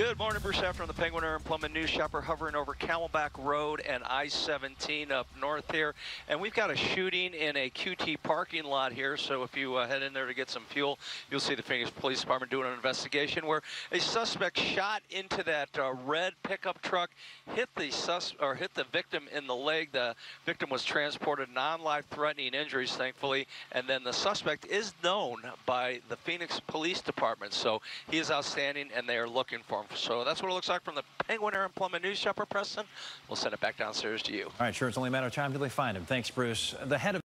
Good morning, Bruce Haffner on the Penguin Air and Plumbing News Chopper hovering over Camelback Road and I-17 up north here. And we've got a shooting in a QT parking lot here. So if you uh, head in there to get some fuel, you'll see the Phoenix Police Department doing an investigation where a suspect shot into that uh, red pickup truck, hit the sus or hit the victim in the leg. The victim was transported non-life threatening injuries, thankfully. And then the suspect is known by the Phoenix Police Department. So he is outstanding and they are looking for him. So that's what it looks like from the Penguin Air and Plumbing News Chopper, Preston. We'll send it back downstairs to you. All right, sure. It's only a matter of time till they find him. Thanks, Bruce. The head of